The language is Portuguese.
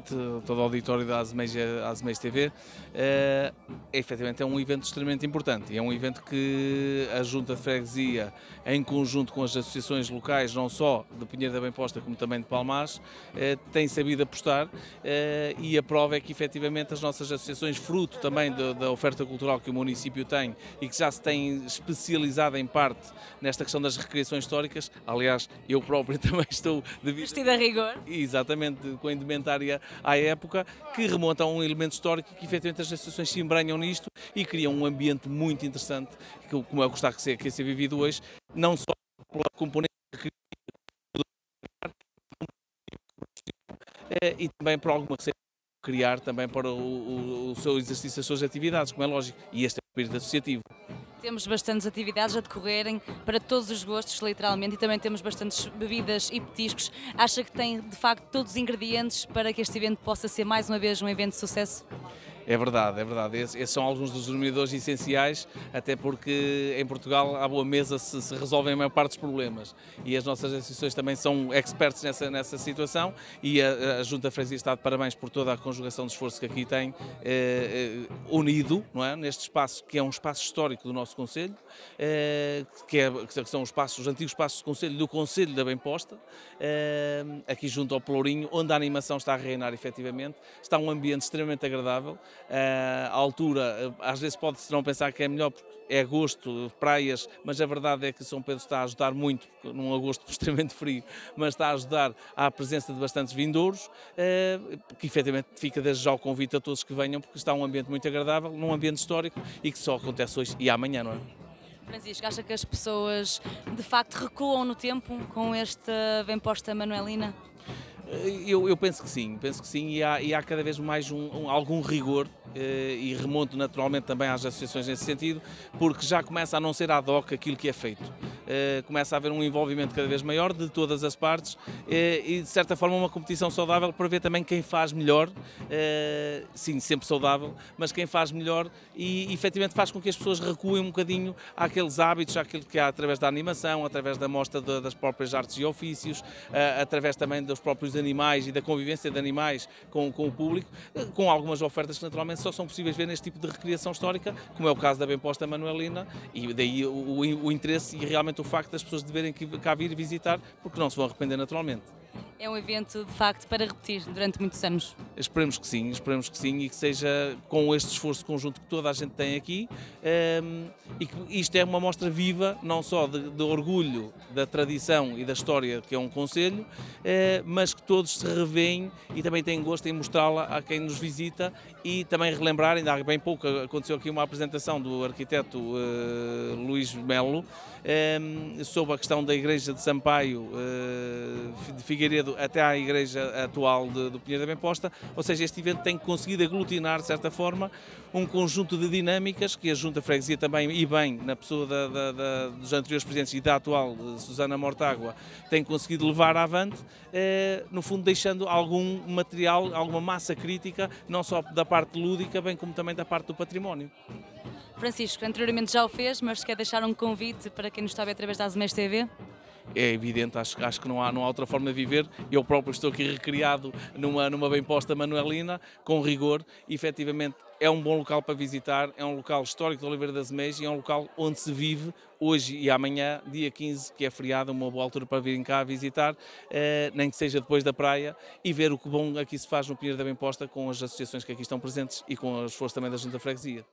todo o auditório da Azeméis, TV, é, efetivamente é um evento extremamente importante e é um evento que a Junta de Freguesia, em conjunto com as associações locais, não só de Pinheiro da Bem Posta como também de Palmares, é, tem sabido apostar é, e a prova é que efetivamente as nossas associações, fruto também da, da oferta cultural que o município tem e que já se tem especializado em parte nesta questão das recriações históricas, aliás, eu próprio também estou devido... Vestido a rigor. Exatamente, com a indumentária à época, que remonta a um elemento histórico que efetivamente as associações se embranham nisto e criam um ambiente muito interessante, como é o que ser, que é ser vivido hoje, não só pela componente eh, e também por alguma receita criar também para o, o, o seu exercício das suas atividades, como é lógico, e este é o espírito associativo. Temos bastantes atividades a decorrerem para todos os gostos, literalmente, e também temos bastantes bebidas e petiscos. Acha que tem, de facto, todos os ingredientes para que este evento possa ser, mais uma vez, um evento de sucesso? É verdade, é verdade. Esses, são alguns dos denominadores essenciais, até porque em Portugal, à boa mesa, se, se, resolvem a maior parte dos problemas. E as nossas associações também são experts nessa, nessa situação e a, a Junta Freguesia está de parabéns por toda a conjugação de esforço que aqui tem, eh, eh, unido não é? neste espaço que é um espaço histórico do nosso Conselho, eh, que, é, que, são os, espaços, os antigos espaços de Conselho do Conselho da Bem Posta, eh, aqui junto ao Pelourinho, onde a animação está a reinar efetivamente. Está um ambiente extremamente agradável. A altura, eh, às vezes pode-se não pensar que é melhor porque é agosto, praias, mas a verdade é que São Pedro está a ajudar muito, num agosto extremamente frio, mas está a ajudar à presença de bastantes vindouros, uh, que efetivamente fica desde já o convite a todos que venham, porque está um ambiente muito agradável, num ambiente histórico e que só acontece hoje e amanhã, não é? Francisco, acha que as pessoas de facto recuam no tempo com esta bem posta Manuelina? Eu, eu, penso que sim, penso que sim, e há, e há cada vez mais um, um, algum rigor e remonto naturalmente também às associações nesse sentido, porque já começa a não ser ad hoc aquilo que é feito. Eh, começa a haver um envolvimento cada vez maior de todas as partes eh, e, de certa forma, uma competição saudável para ver também quem faz melhor, sim, sempre saudável, mas quem faz melhor e, efetivamente, faz com que as pessoas recuem um bocadinho àqueles hábitos, àquilo que há através da animação, através da mostra das próprias artes e ofícios, através também dos próprios animais e da convivência de animais com, com o público, com algumas ofertas que naturalmente só são possíveis ver neste tipo de recriação histórica, como é o caso da bem posta Manuelina, e daí o, o, o interesse e realmente o facto das pessoas deverem cá vir visitar, porque não se vão arrepender naturalmente. É um evento, de facto, para repetir durante muitos anos. Esperemos que sim, esperemos que sim e que seja com este esforço conjunto que toda a gente tem aqui um, ehm, e que isto é uma mostra viva, não só de, de, orgulho da tradição e da história que é um Conselho, uh, mas que todos se revêem e também têm gosto em mostrá-la a quem nos visita e também relembrar, ainda há bem pouco aconteceu aqui uma apresentação do arquiteto uh, Luís Melo um, ehm, sobre a questão da Igreja de Sampaio uh, de Figueiredo até à igreja atual de, do Pinheiro da Bem Posta, ou seja, este evento tem conseguido aglutinar, de certa forma, um conjunto de dinâmicas que a Junta Freguesia também, e bem, na pessoa da, da, da, dos anteriores presidentes e da atual, Susana Mortágua, tem conseguido levar avante, eh, no fundo deixando algum material, alguma massa crítica, não só da parte lúdica, bem como também da parte do património. Francisco, anteriormente já o fez, mas quer deixar um convite para quem nos está a ver através da Azeméis TV? É evidente, acho, acho que não há, não há outra forma de viver. Eu próprio estou aqui recriado numa, numa bem posta manuelina, com rigor, e efetivamente é um bom local para visitar, é um local histórico de Oliveira das Meias e é um local onde se vive hoje e amanhã, dia 15, que é feriado, uma boa altura para virem cá visitar, eh, nem que seja depois da praia, e ver o que bom aqui se faz no Pinheiro da Bem Posta com as associações que aqui estão presentes e com as forças também da Junta Freguesia.